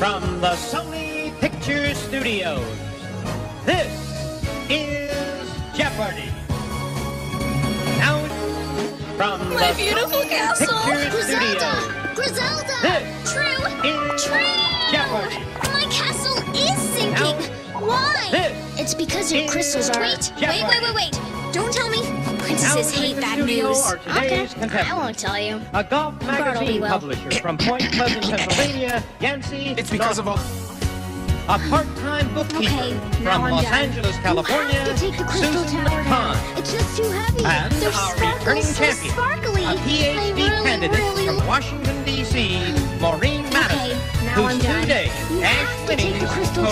From the Sony Pictures Studios, this is Jeopardy! Now, from My the beautiful Sony castle. Grizelda! Studios, Grizelda! This True! is True! Jeopardy! My castle is sinking! Now, Why? It's because your crystals are. Wait, wait, wait, wait, wait. Don't tell me. Now Princesses hate the bad news. Okay, I won't tell you. A golf Bartleby magazine will. publisher from Point Pleasant, Pennsylvania, Yancy. It's because of all. A part-time bookkeeper Okay, from I'm Los done. Angeles, You California, have to take the crystal Susan tower down. Kahn. It's just too heavy. And They're our sparkles, returning so champion, sparkly. a I PhD really, candidate really from Washington, D.C., Maureen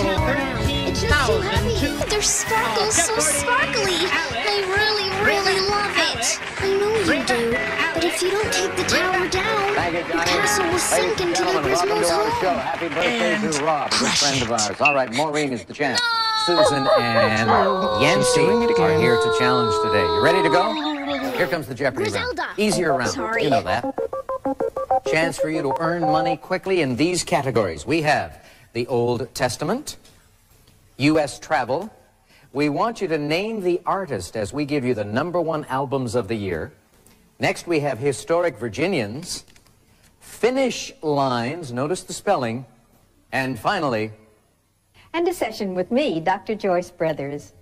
total tower down. It's just too heavy. $13,002. They're sparkles, so sparkly. I really, really love it. I know you do. But if you don't take the tower down, the castle will sink into the gentlemen, welcome Griswold's to our show. home. Happy birthday to Rob, a good crush friend of ours. All right, Maureen is the champ. Susan oh, and Yancy are here to challenge today. You ready to go? Here comes the Jeopardy Grizelda. round. Easier round. Sorry. You know that. Chance for you to earn money quickly in these categories. We have the Old Testament, U.S. travel. We want you to name the artist as we give you the number one albums of the year. Next, we have historic Virginians, finish lines, notice the spelling, and finally, and a session with me, Dr. Joyce Brothers.